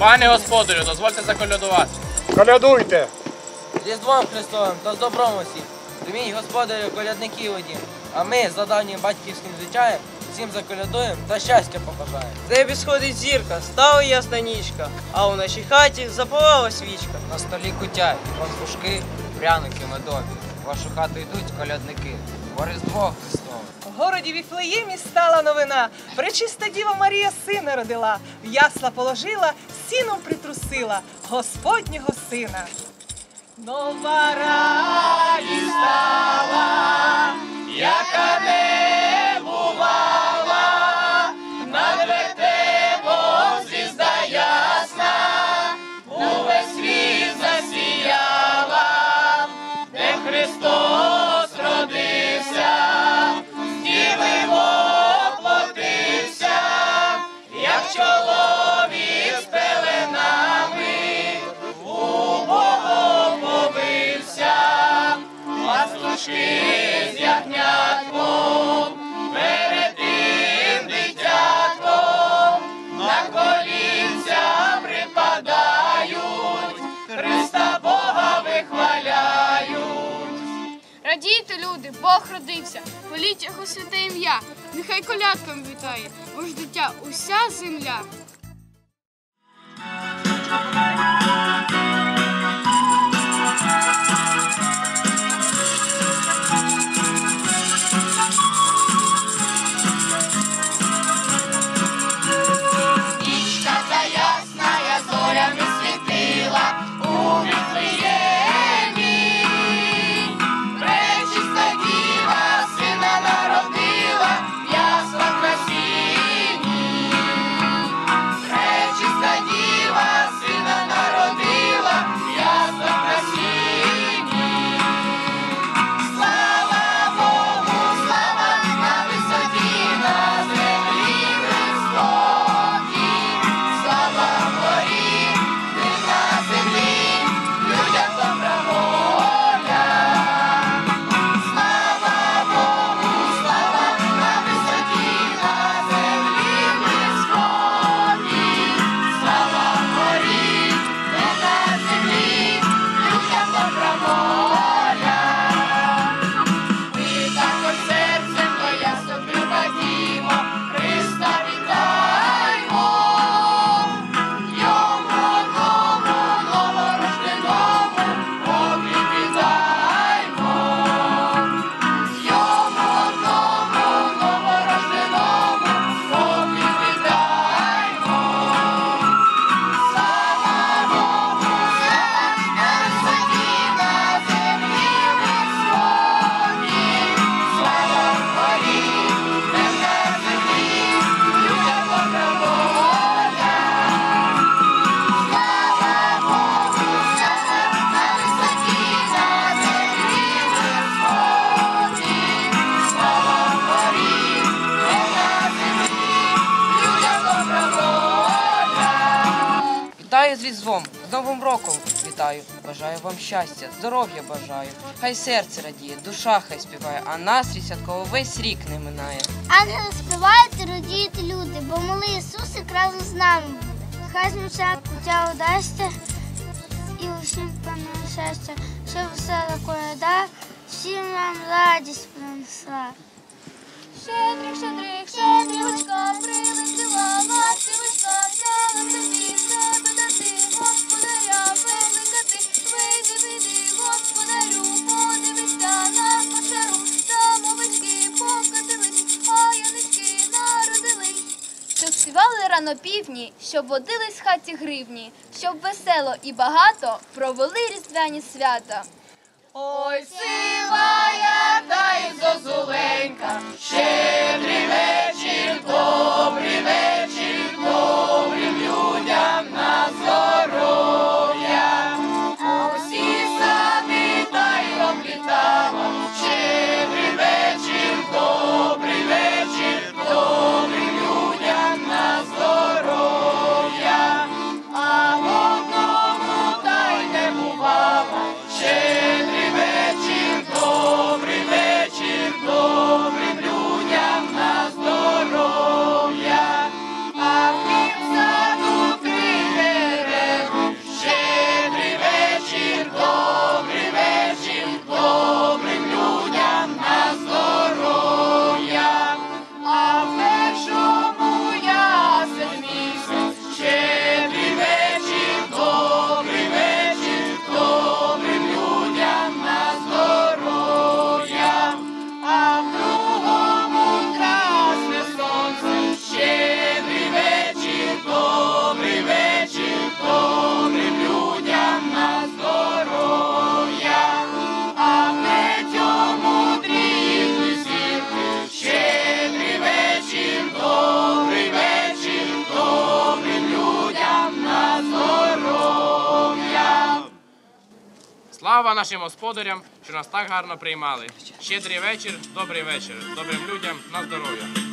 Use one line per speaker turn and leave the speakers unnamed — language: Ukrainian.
Пане господарю, дозвольте заколядувати.
Колядуйте!
З Різдвом Христовим та з добром усіх. Прийміть господарю колядників одім, а ми за давнім батьківським звичаєм всім заколядуємо та щастя побажаємо.
З неба сходить зірка, стала ясна нічка, а у нашій хаті запалала свічка.
На столі кутя, панфушки, пряники медові. В вашу хату йдуть колядники. Бо Різдво Христове.
В городі Віфлеємі стала новина. Пречиста діва Марія сина родила, в ясла положила, сіном притрусила Господнього сина. Нова радість стала, яка не пастушки з ягнятком, на колінця припадають, Христа Бога вихваляють.
Радійте, люди, Бог родився, хваліть його святе ім'я, нехай колядкам вітає, бо ж дитя уся земля.
Різдвом, з Новим роком вітаю. Бажаю вам щастя, здоров'я бажаю. Хай серце радіє, душа хай співає, а настрій святково весь рік не минає.
Ангели співають і радіють люди, бо малий Ісусик разом з нами буде. Хай звучать пуття удасться і усім щастя, щоб весела коляда всім нам радість принесла. Щедрик, щедрик,
Співали рано півні, щоб водились в хаті гривні, щоб весело і багато провели різдвяні свята.
Ой, сивая та й зозуленька, щедрий вечір, добрий вечір, добрим
Слава нашим господарям, що нас так гарно приймали. Щедрий вечір, добрий вечір. Добрим людям на здоров'я.